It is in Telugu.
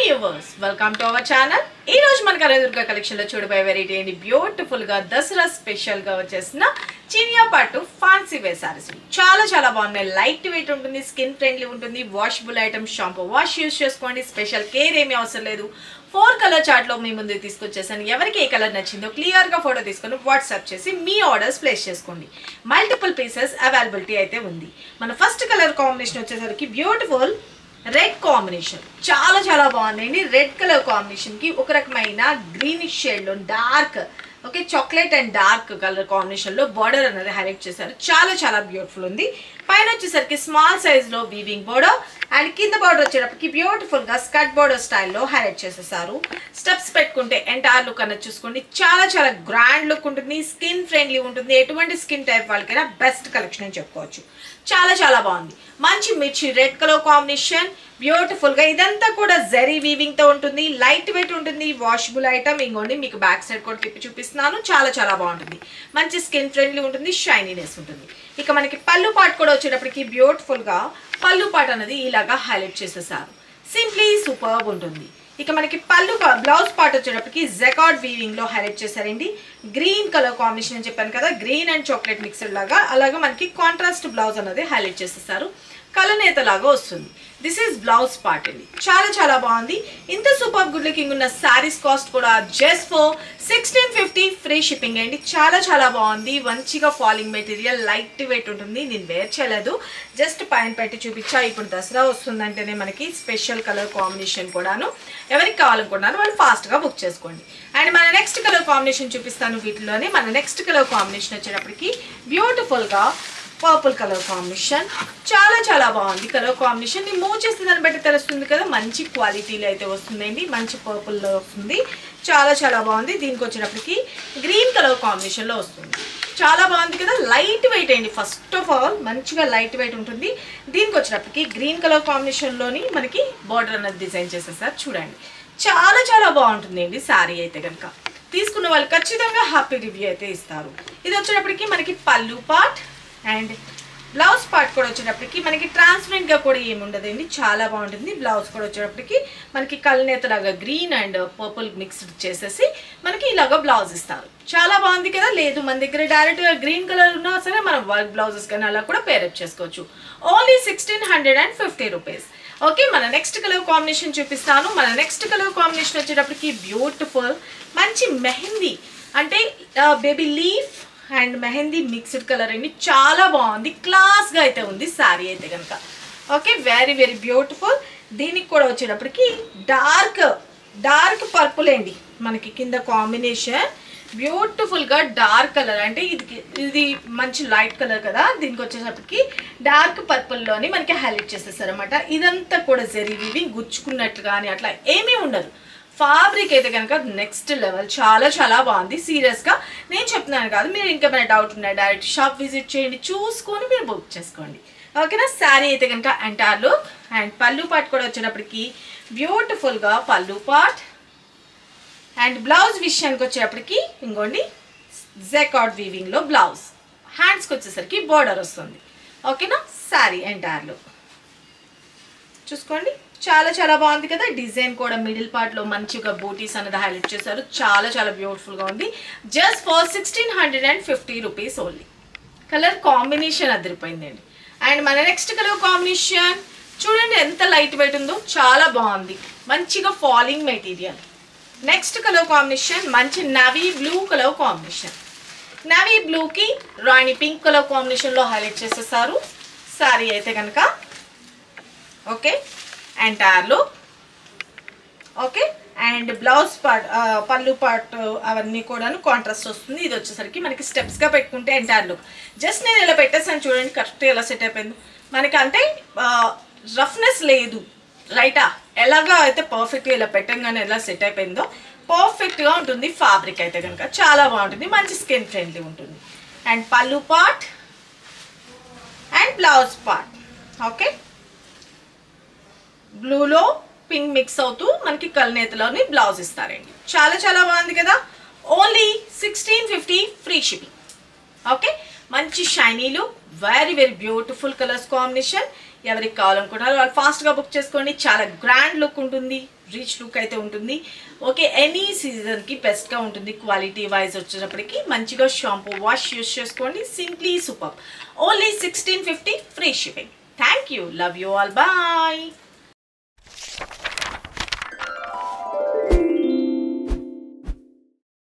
Viewers welcome to our channel ఈ రోజు మన కనదుర్గ కలెక్షన్లో చూడబోయే వెరైటీ ఏంటి? బ్యూటిఫుల్గా దసరా స్పెషల్గా వచ్చేసిన చినియా పాటు ఫాన్సీ వే సారీస్ చాలా చాలా బాగున్నాయి. లైట్ వెయిట్ ఉంటుంది స్కిన్ ఫ్రెండ్లీ ఉంటుంది. Washable item shampoo wash use చేసుకోండి. స్పెషల్ కేర్ ఏమీ అవసరం లేదు. ఫోర్ కలర్ చార్ట్లో మీ ముందు తీసుకొచ్చేసాను. ఎవరికి ఏ కలర్ నచ్చిందో క్లియర్గా ఫోటో తీసుకొని వాట్సాప్ చేసి మీ ఆర్డర్స్ ప్లేస్ చేసుకోండి. మల్టిపుల్ పీసెస్ అవైలబిలిటీ అయితే ఉంది. మన ఫస్ట్ కలర్ కాంబినేషన్ వచ్చేసరికి బ్యూటిఫుల్ రెడ్ కాంబినేషన్. చాలా చాలా బాగుందండి. రెడ్ కలర్ కాంబినేషన్కి ఒక రకమైన గ్రీనిష్ షేడ్లో dark okay chocolate and dark colour కాంబినేషన్లో బార్డర్ అనేది హైలైట్ చేశారు. చాలా చాలా బ్యూటిఫుల్ ఉంది. పైన వచ్చేసరికి స్మాల్ సైజ్లో వీవింగ్ బోర్డర్ అండ్ కింద బార్డర్ వచ్చేటప్పటికి బ్యూటిఫుల్గా స్కర్ట్ బోర్డర్ స్టైల్లో హైలైట్ చేసేసారు. స్టెప్స్ పెట్టుకుంటే ఎంటైర్ లుక్ అనేది చూసుకోండి. చాలా చాలా గ్రాండ్ లుక్ ఉంటుంది. స్కిన్ ఫ్రెండ్లీ ఉంటుంది. ఎటువంటి స్కిన్ టైప్ వాళ్ళకైనా బెస్ట్ కలెక్షన్ అని చెప్పుకోవచ్చు. చాలా చాలా బాగుంది. మంచి మిర్చి రెడ్ కలర్ కాంబినేషన్ బ్యూటిఫుల్గా ఇదంతా కూడా జరీ వీవింగ్తో ఉంటుంది లైట్ వెయిట్ ఉంటుంది వాషబుల్ ఐటమ్ ఇంకోండి మీకు బ్యాక్ సైడ్ కూడా తిప్పి చూపిస్తున్నాను. చాలా చాలా బాగుంటుంది. మంచి స్కిన్ ఫ్రెండ్లీ ఉంటుంది షైనీనెస్ ఉంటుంది. ఇక మనకి పళ్ళు పాట్ కూడా వచ్చేటప్పటికి బ్యూటిఫుల్గా పళ్ళు పాట్ అనేది ఇలాగా హైలైట్ చేసేసారు. సింప్లీ సూపర్బ్ ఉంటుంది. ఇక మనకి పళ్ళు బ్లౌజ్ పార్ట్ వచ్చేటప్పటికి జెకార్డ్ వీవింగ్లో హైలైట్ చేశారండి. గ్రీన్ కలర్ కాంబినేషన్ అని చెప్పాను కదా గ్రీన్ అండ్ చాక్లెట్ మిక్స్డ్ లాగా. అలాగే మనకి కాంట్రాస్ట్ బ్లౌజ్ అనేది హైలైట్ చేసేసారు. కలనేత లాగా వస్తుంది. దిస్ ఈస్ బ్లౌజ్ పార్ట్ అండి చాలా చాలా బాగుంది. ఇంత సూపర్ గుడ్ లుకింగ్ ఉన్న శారీస్ కాస్ట్ కూడా just for sixteen fifty free shipping అండి. చాలా చాలా బాగుంది. మంచిగా ఫాలింగ్ మెటీరియల్ లైట్ వెయిట్ ఉంటుంది. నేను వేర్ చేయలేదు. జస్ట్ పైన పెట్టి చూపించా. ఇప్పుడు దసరా వస్తుందంటేనే మనకి స్పెషల్ కలర్ కాంబినేషన్ కూడాను. ఎవరికి కావాలనుకుంటున్నారో వాళ్ళు ఫాస్ట్గా బుక్ చేసుకోండి. అండ్ మన నెక్స్ట్ కలర్ కాంబినేషన్ చూపిస్తాను వీటిలోనే. మన నెక్స్ట్ కలర్ కాంబినేషన్ వచ్చేటప్పటికి బ్యూటిఫుల్గా పర్పుల్ కలర్ కాంబినేషన్ చాలా చాలా బాగుంది కలర్ కాంబినేషన్ నేను మూవ్ చేస్తే దాన్ని బట్టి తెలుస్తుంది కదా మంచి క్వాలిటీలో అయితే వస్తుందండి. మంచి పర్పుల్లో వస్తుంది. చాలా చాలా బాగుంది. దీనికి వచ్చేటప్పటికి గ్రీన్ కలర్ కాంబినేషన్లో వస్తుంది. చాలా బాగుంది కదా లైట్ వెయిట్ అండి. ఫస్ట్ ఆఫ్ ఆల్ మంచిగా లైట్ వెయిట్ ఉంటుంది. దీనికి వచ్చేటప్పటికి గ్రీన్ కలర్ కాంబినేషన్లోని మనకి బార్డర్ అనేది డిజైన్ చేసేసారు. చూడండి. చాలా చాలా బాగుంటుంది అండి శారీ అయితే కనుక. తీసుకున్న వాళ్ళు ఖచ్చితంగా హ్యాపీ రివ్యూ అయితే ఇస్తారు. ఇది వచ్చేటప్పటికి మనకి పళ్ళు పార్ట్ అండ్ బ్లౌజ్ పార్ట్ కూడా వచ్చేటప్పటికి మనకి ట్రాన్స్పరెంట్గా కూడా ఏముండదండి చాలా బాగుంటుంది. బ్లౌజ్ కూడా వచ్చేటప్పటికి మనకి కళ్ళనేతలాగా గ్రీన్ అండ్ పర్పుల్ మిక్స్డ్ చేసేసి మనకి ఇలాగ బ్లౌజ్ ఇస్తారు. చాలా బాగుంది కదా? లేదు మన దగ్గర డైరెక్ట్గా గ్రీన్ కలర్ ఉన్నా సరే మనం వర్క్ బ్లౌజెస్ కానీ అలా కూడా పేరప్ చేసుకోవచ్చు. Only sixteen hundred and fifty rupees okay మన నెక్స్ట్ కలర్ కాంబినేషన్ చూపిస్తాను. మన నెక్స్ట్ కలర్ కాంబినేషన్ వచ్చేటప్పటికి బ్యూటిఫుల్ మంచి మెహందీ. అంటే baby leaf and mehndi mixed colour అండి. చాలా బాగుంది. క్లాస్గా అయితే ఉంది. శారీ అయితే కనుక ఓకే వెరీ వెరీ బ్యూటిఫుల్ దీనికి కూడా వచ్చేటప్పటికి డార్క్ డార్క్ పర్పుల్ అండి. మనకి కింద కాంబినేషన్ బ్యూటిఫుల్గా డార్క్ కలర్ అంటే ఇది ఇది మంచి లైట్ కలర్ కదా. దీనికి వచ్చేటప్పటికి డార్క్ పర్పుల్లోని మనకి హైలైట్ చేసేసారు అనమాట ఇదంతా కూడా జరిగి గుచ్చుకున్నట్లు కానీ అట్లా ఏమీ ఉండదు. ఫాబ్రిక్ అయితే కనుక నెక్స్ట్ లెవెల్ చాలా చాలా బాగుంది. సీరియస్గా నేను చెప్తున్నాను కాదు మీరు ఇంకేమైనా డౌట్ ఉన్నా డైరెక్ట్ షాప్ విజిట్ చేయండి చూసుకొని మీరు బుక్ చేసుకోండి. ఓకేనా శారీ అయితే కనుక ఎంటార్ లుక్ అండ్ పళ్ళు పాట్ కూడా వచ్చేటప్పటికి బ్యూటిఫుల్గా పళ్ళు పాట్ అండ్ బ్లౌజ్ విషయానికి వచ్చేటప్పటికి ఇంకోండి జెకార్డ్ వీవింగ్లో బ్లౌజ్ హ్యాండ్స్కి వచ్చేసరికి బోర్డర్ వస్తుంది. ఓకేనా శారీ ఎంటైర్ లుక్ చూసుకోండి. చాలా చాలా బాగుంది కదా. డిజైన్ కూడా మిడిల్ పార్ట్లో మంచిగా బూటీస్ అనేది హైలైట్ చేశారు. చాలా చాలా బ్యూటిఫుల్గా ఉంది. Just for sixteen hundred and fifty rupees only colour combination అదిరిపోయిందండి. And మన నెక్స్ట్ కలర్ కాంబినేషన్ చూడండి ఎంత లైట్ వెయిట్ ఉందో. చాలా బాగుంది. మంచిగా falling material next colour combination మంచి navy blue colour combination navy బ్లూకి రాణి పింక్ కలర్ కాంబినేషన్లో హైలైట్ చేసేసారు. సారీ అయితే కనుక okay? ఎంటైర్లో okay? And blouse part pallu part అవన్నీ కూడాను కాంట్రాస్ట్ వస్తుంది. ఇది వచ్చేసరికి మనకి స్టెప్స్గా పెట్టుకుంటే ఎంటైర్ లుక్ జస్ట్ నేను ఇలా పెట్టేసాను చూడండి కరెక్ట్ ఎలా సెట్ అయిపోయింది. మనకి అంటే రఫ్నెస్ లేదు. రైటా ఎలాగా అయితే పర్ఫెక్ట్గా ఇలా పెట్టంగానే ఎలా సెట్ అయిపోయిందో పర్ఫెక్ట్గా ఉంటుంది ఫ్యాబ్రిక్ అయితే కనుక. చాలా బాగుంటుంది మంచి స్కిన్ ఫ్రెండ్లీ ఉంటుంది. And pallu part and blouse part. Okay? బ్లూలో pink mix అవుతూ మనకి కల్నేతలోని బ్లౌజ్ ఇస్తారండి. చాలా చాలా బాగుంది కదా? Only sixteen fifty free shipping okay మంచి షైనీలు very very beautiful colours combination ఎవరికి కావాలనుకుంటారో వాళ్ళు ఫాస్ట్గా బుక్ చేసుకోండి. చాలా గ్రాండ్ లుక్ ఉంటుంది. రిచ్ లుక్ అయితే ఉంటుంది. ఓకే ఎనీ సీజన్కి బెస్ట్గా ఉంటుంది. క్వాలిటీ వైజ్ వచ్చేటప్పటికి మంచిగా షాంపూ వాష్ యూస్ చేసుకోండి. Simply super only sixteen fifty free shipping thank you love you all bye